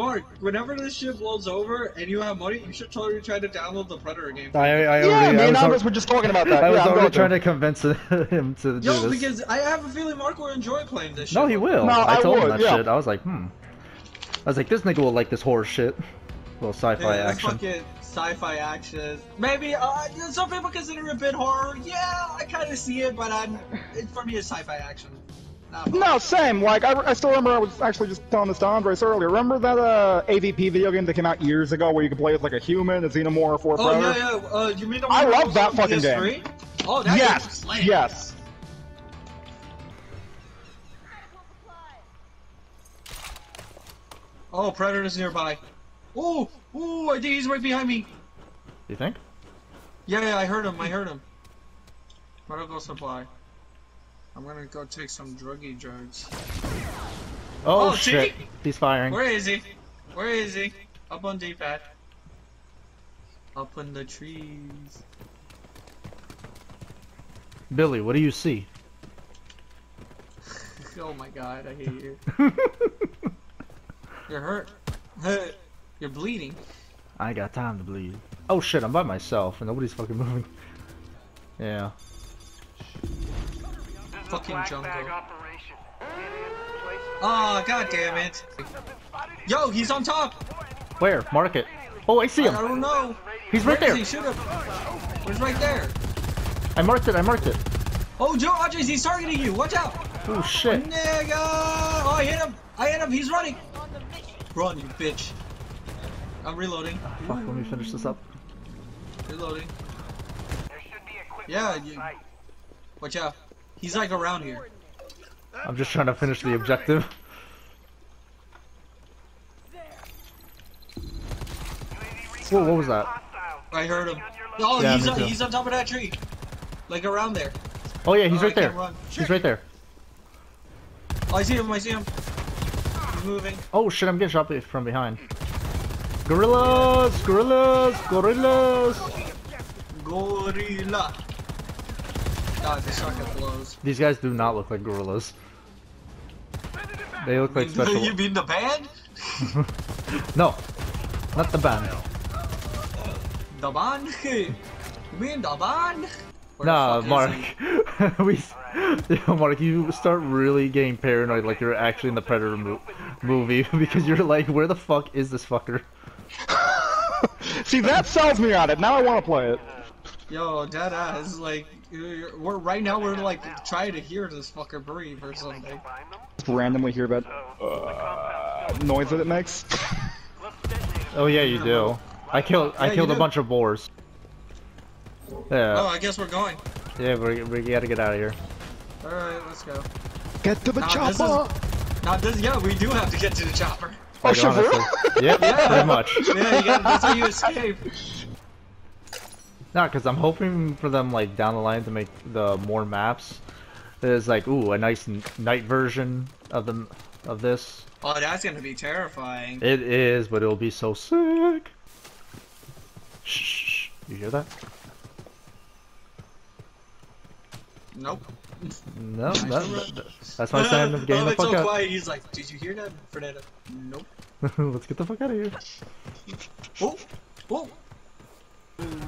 Mark, whenever this ship blows over and you have money, you should totally try to download the Predator game. I, I already, Yeah, me and al- were just talking about that. I was yeah, already trying to. to convince him to do Yo, this. because I have a feeling Mark will enjoy playing this shit. No, he will. No, I I told him would, that yeah. shit. I was like, hmm. I was like, this nigga will like this horror shit. Little sci-fi Yeah, action. fucking sci-fi action. Maybe uh, some people consider it a bit horror. Yeah, I kind of see it, but I'm it, for me it's sci-fi action. Not horror. No, same. Like I, I still remember. I was actually just telling this to Andres earlier. Remember that uh, AVP video game that came out years ago where you could play as like a human, a xenomorph, or a Oh predator? yeah, yeah. Uh, you mean the one I one love was that on fucking game. PS3? Oh, that game was Yes, slaying. yes. Oh, Predator's nearby. Oh, oh, I think he's right behind me. You think? Yeah, yeah, I heard him. I heard him. Medical supply. I'm gonna go take some druggy drugs. Oh, Oh, shit. see? He's firing. Where is he? Where is he? Up on D-pad. Up in the trees. Billy, what do you see? Oh my god, I hate you. You're hurt. You're bleeding. I ain't got time to bleed. Oh shit, I'm by myself and nobody's fucking moving. Yeah. Fucking jungle. Oh, god damn it. Yo, he's on top. Where? Mark it. Oh, I see I, I don't know. He's right Where is there. he? Shoot him. He's right there. I marked it. I marked it. Oh, Joe Andres, he's targeting you. Watch out. Oh shit. Nigga! Oh, I hit him! I hit him! He's running! Run, you bitch! I'm reloading. Fuck, let me finish this up. Reloading. Yeah, you... Watch out. He's like around here. I'm just trying to finish the objective. Whoa, what was that? I heard him. Oh, Yeah, he's, on, he's on top of that tree. Like around there. Oh yeah, he's Oh, I right there. He's right there. Oh, I see him, I see him. He's moving. Oh shit, I'm getting shot be- from behind. Gorillas! Gorillas! Gorillas! Gorilla. God, the shotgun blows. These guys do not look like gorillas. They look like special. you mean the band? No, not the band. The band? you mean the band? Where Nah, fuck is Mark. he? we, Yo, Mark, you start really getting paranoid like you're actually in the Predator mo movie because you're like, where the fuck is this fucker? See, that sells me on it. Now I want to play it. Yo, dead ass. Like, you're- we're right now. We're like trying to hear this fucker breathe or something. Just randomly hear that uh, noise that it makes. Oh yeah, you do. I killed. I Yeah, you killed a do. bunch of boars. Yeah. Oh, I guess we're going. yeah, we we gotta get out of here. All right, let's go. Get to the Nah, this chopper! Now, this, yeah, we do have to get to the chopper. Oh, Like, shit, for real? honestly. Yep, pretty much. Yeah, you got, that's how you escape. Nah, cause I'm hoping for them like down the line to make the more maps. There's like, ooh, a nice n- night version of the of this. Oh, that's gonna be terrifying. It is, but it'll be so sick. Shh, you hear that? Nope. No, that, that- that's my sign of getting oh, the it's fuck so out. quiet. He's like, did you hear that, Fernando? Nope. Let's get the fuck out of here. Oh, oh.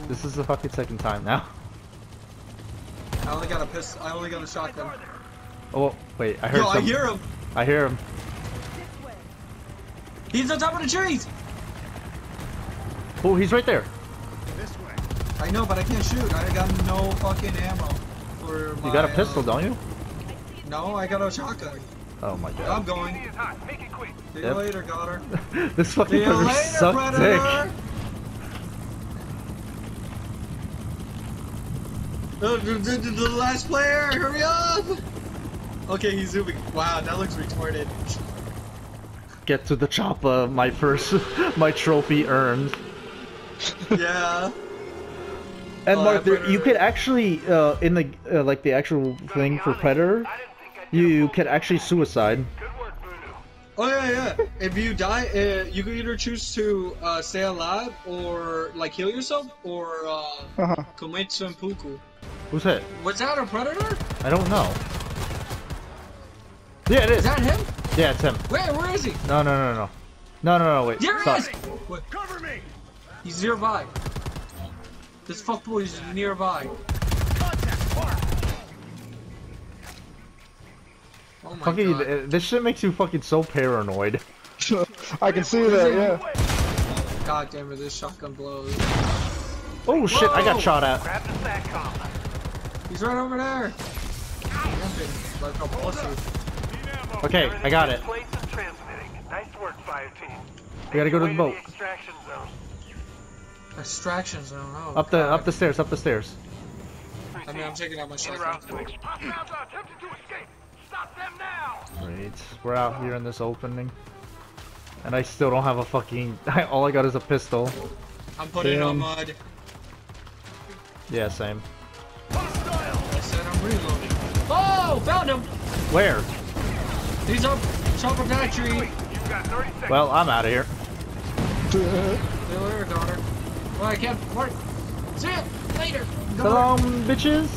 This is the fucking second time now. I only got a piss. I only got a shotgun. Oh wait, I heard Yo, I hear him. I hear him. He's on top of the trees. Oh, he's right there. This way. I know, but I can't shoot. I got no fucking ammo. For my, You got a uh, pistol, don't you? No, I got a shotgun. Oh my god. I'm going. See you Yep. later, Goddard. this See fucking you predator later, sucked Predator. dick. The, the, the- the last player, hurry up! Okay, he's zooming. Wow, that looks retarded. Get to the chopper, my first, my trophy earned. Yeah. And Oh, Mark, there, you could actually, uh, in the, uh, like the actual thing for Predator, you, you could actually suicide. Oh yeah, yeah. If you die, uh, you can either choose to uh, stay alive or like kill yourself or uh, Uh-huh. commit seppuku. Who's hit? Was that a predator? I don't know. Yeah, it Is is. that him? Yeah, it's him. Where? Where is he? No, no, no, no. No, no, no, wait. There he is! What? Cover me! He's nearby. This fuckboy is nearby. Contact! Oh my Fucking, god. this shit makes you fucking so paranoid. I can see that, yeah. God damn it, this shotgun blows. Oh shit, I got shot at. Grab the SATCOM. He's right over there. Jumping like a pussy. Need ammo. Okay, I got it. Place and transmitting. Nice work, fire team. We gotta go to the boat. your way the extraction zone. Extraction zone. Oh, Up the God. up the stairs, up the stairs. I mean, I'm taking out my En shotgun. route to ex- Hostiles are attempting to escape. Stop them now. Great. We're out here in this opening. And I still don't have a fucking all I got is a pistol. I'm putting it on mud. Yeah, same. Reloading. Oh, found him. Where? He's up top of that tree. You've got 30 seconds. Well, I'm out of here. Still there, daughter. Well, I can't. What? See ya later. So daughter. long, bitches.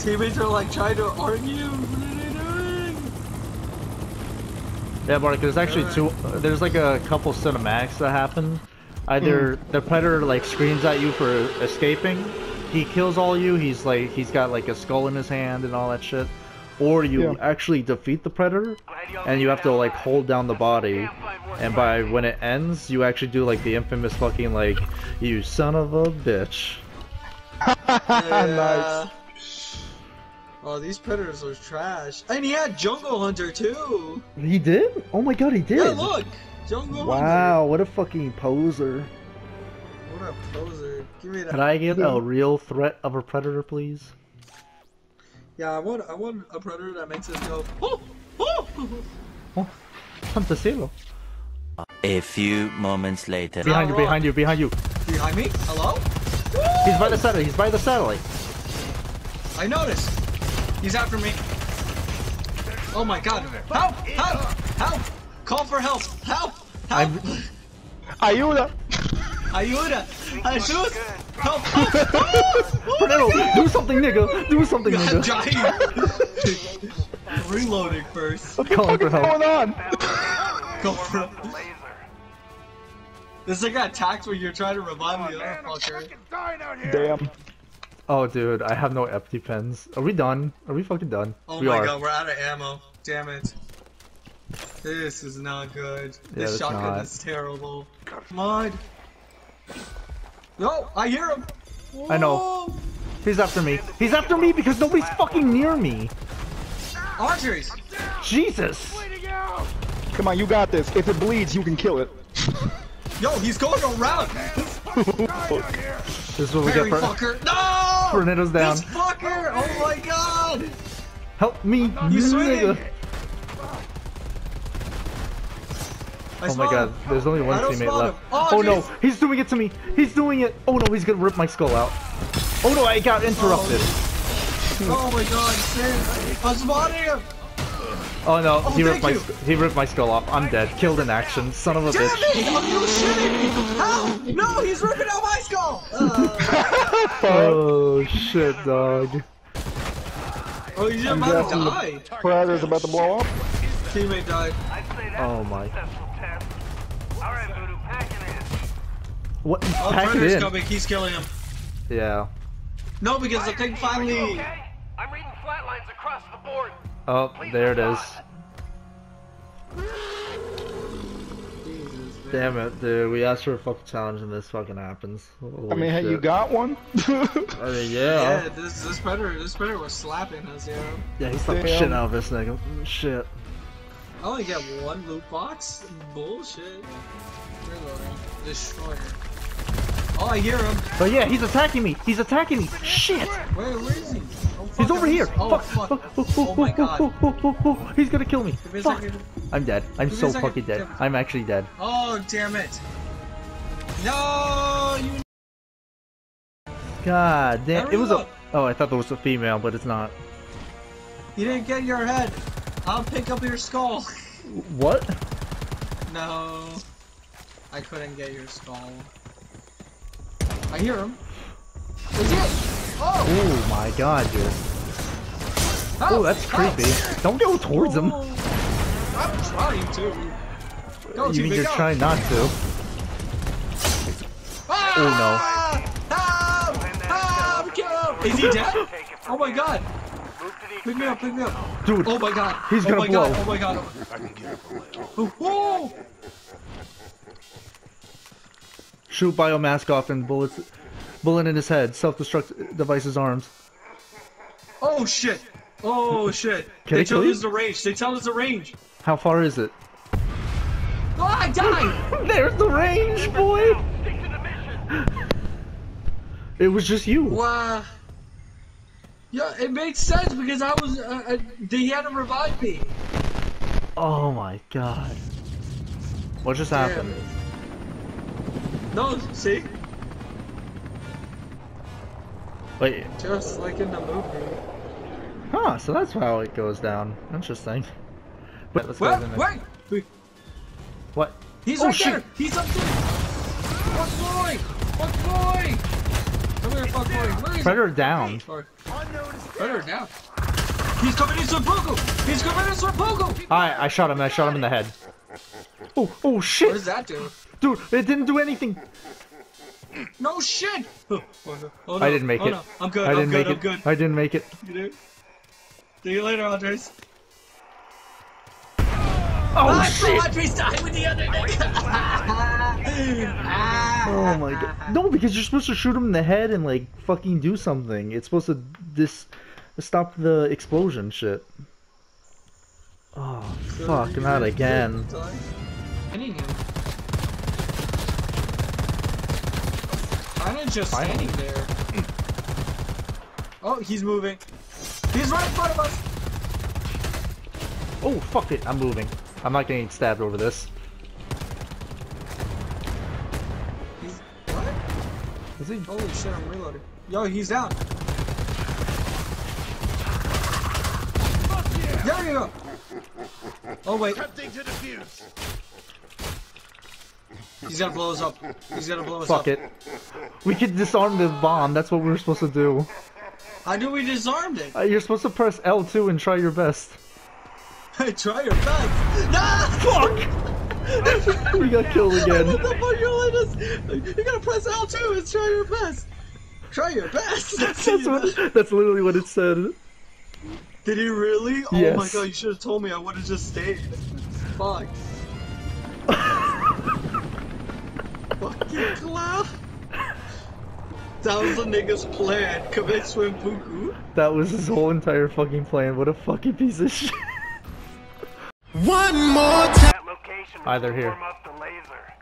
Teammates are like trying to argue. What are they doing? Yeah, Mark, there's actually two. Alright. There's like a couple cinematics that happen. Either hmm. the predator like screams at you for escaping, he kills all you. He's like he's got like a skull in his hand and all that shit. Or you Yeah. actually defeat the predator, and you have to like hold down the body. Can't find worse And by when it ends, you actually do like the infamous fucking like, you son of a bitch. nice. Oh, these predators are trash. And he had Jungle Hunter too. He did? Oh my god, he did! Yeah, look. Jungle Wow, what a fucking poser. What a poser. Give me that. Could I get a real threat of a predator, please? Yeah, I want. I want a predator that makes us go. Oh, oh. Oh, Santa cielo. A few moments later. Behind you, behind you, behind you. Behind me. Hello. He's by the satellite, he's by the satellite. I noticed. He's after me. Oh my god. Help! Help! Help! Call for help! Help! Help! I'm- Ayuda! Ayuda! Jesus! Help! Help! Fernando, do something, nigga! Do something, I'm nigga! dying! Reloading first. I'm calling for What's going on? Go for it. Laser. This thing got attacked when you're trying to revive Oh, the man, other fucker. fucking dying out here. Damn. Oh, dude, I have no empty pens. Are we done? Are we fucking done? Oh we my are. god, we're out of ammo. Damn it. This is not good. Yeah, this shotgun not. is terrible. Come on. No, I hear him. I know. He's after me. He's after me because nobody's fucking near me. Archers. Jesus! Come on, you got this. If it bleeds, you can kill it. Yo, he's going around. Dying out here. This is what we Harry get for fucker. No! Fernando's down. This fucker! Oh my god! Help me, You swinging? nigga! I Oh my god, him. there's only one teammate left. Oh, Oh no, he's doing it to me! He's doing it! Oh no, he's gonna rip my skull out. Oh no, I got interrupted. Oh my god, Sam. I'm spawning him! Oh no, Oh, he ripped my you. he ripped my skull off. I'm dead. Killed in action. Son of a Damn bitch. it! Are you shitting me? How? No, he's ripping out my skull! Uh, Oh shit, dog. oh, he's I'm about to die. Predator's about to blow up. Teammate died. I'd say that's Oh a my. successful test. All right, Voodoo, pack it in. What? Oh, Pack it Predator's in. coming. He's killing him. Yeah. No, because the thing Fire team, are you finally. okay? I'm reading flatlines across the board. Oh, there it is. Jesus, man. Damn it, dude. We asked for a fucking challenge and this fucking happens. Holy I mean, hey, you got one? I mean, Yeah, yeah. this this predator this predator was slapping us, yo. Yeah, he slapped the Damn. shit out of this nigga. Shit. I only get one loot box. Bullshit. Reloading. Destroyer. Oh, I hear him. But yeah, he's attacking me. He's attacking me. Shit. Where, where is he? Oh, He's over here. Oh, fuck. fuck. Oh, oh, oh, oh my god. He's gonna kill me. Give me a Fuck. I'm dead. I'm Give so fucking dead. I'm actually dead. Oh, damn it. No, you. God damn. Hurry It was a. Oh, I thought that was a female, but it's not. You didn't get your head. I'll pick up your skull. What? No. I couldn't get your skull. I hear him. Is it? Oh! Oh my god, dude. Oh, that's creepy. Don't go towards him. Oh, I'm trying to. Go, You mean you're go. trying not to? Oh no. Ah! Help! Help! Kill! Is he dead? Oh my god! Pick me up, pick me up. Dude, Oh my god. He's oh gonna my blow. god, oh my god. Oh, oh. Shoot biomask off and bullets, bullet in his head. Self-destruct device's arms. oh shit! Oh shit! Can they tell you? us the range. They tell us the range. How far is it? Oh, I died! There's the range, boy. It was just you. wow. Yeah, it makes sense because I was. Uh, uh, he had to revive me. Oh my god. What just Damn. No, see? Wait, Just like in the movie. huh? So that's how it goes down. Interesting. Wait, let's go Wait, wait! wait. What? He's Oh, right shit. there! He's up there! Fuck boy! Fuck boy! Come here, fuck boy! Where is Predator he? down. Predator down. He's coming in Serpogo! He's coming in Serpogo! I I shot him. I shot him in the head. Oh oh shit! What does that do? Dude! It didn't do anything. No shit! Oh, oh, no. Oh, no. I didn't make oh, it. No. I'm good, I I'm didn't good, make I'm it. good. I didn't make it. You do? See you later, Andres. Oh Ah, shit! Andres died with the other nigga! Oh my god. No, because you're supposed to shoot him in the head and like fucking do something. It's supposed to this stop the explosion shit. Oh fuck, not again. I need him. Kinda just Finally. standing there. Oh, he's moving. He's right in front of us! Oh fuck it, I'm moving. I'm not getting stabbed over this. He's. What? Is he? Holy shit, I'm reloading. Yo, he's down. There you go! Oh, wait. Attempting to defuse. He's gonna blow us up. He's gonna blow us Fuck up. it. We could disarm the bomb. That's what we were supposed to do. How do we disarmed it? Uh, you're supposed to press L2 and try your best. Try your best. No! Fuck! we got killed again. What the fuck you let us? You gotta press L2 and try your best. Try your best. That's what. That's literally what it said. Did he really? Yes. Oh my god, you should have told me. I would have just stayed. Fuck. Fucking clown. That was the nigga's plan. Commit swim puku. That was his whole entire fucking plan. What a fucking piece of shit. That location was Either to here. warm up the laser.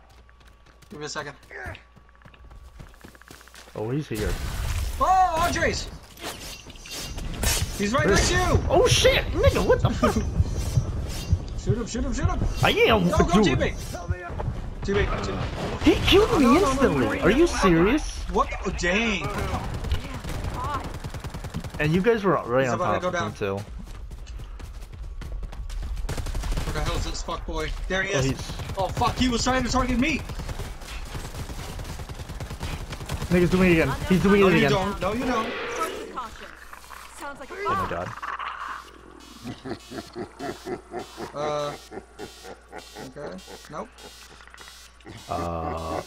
Give me a second. Oh, he's here. Oh, Andres! He's right next to you! Oh shit, nigga, what the fuck? Shoot him, shoot him, shoot him! I am, Go, go, dude. teammate! Teammate, teammate. He killed me no, no, no, instantly. no, no, Are you serious? What? Oh, dang! And you guys were right He's on about to go of him down. too. Where the hell is this fuck boy? There he Oh, is. he's Oh fuck, he was trying to target me! nigga's doing it again. He's doing No, it you again. don't. No, you don't. Proceed with caution. Sounds like a Oh my god. Uh. Okay. Nope. Uh.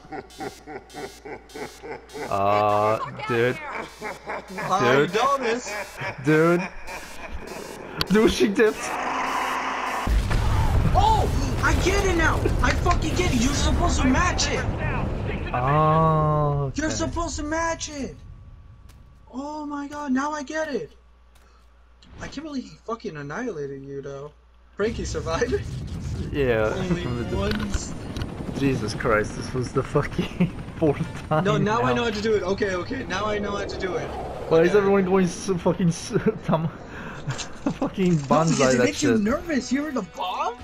Uh, dude, I Dude. dude, dude, she dipped. Oh! I get it now! I fucking get it! You're supposed to match it! Oh, You're supposed to match it! Oh my god, now I get it! I can't believe he fucking annihilated you though. Frankie survived. yeah. Only once. Jesus Christ, this was the fucking fourth time. No, now I know how to do it. Okay, okay, now I know how to do it. Why is everyone going so fucking s- tom- fucking No, because bonsai it makes you nervous. You're the bomb?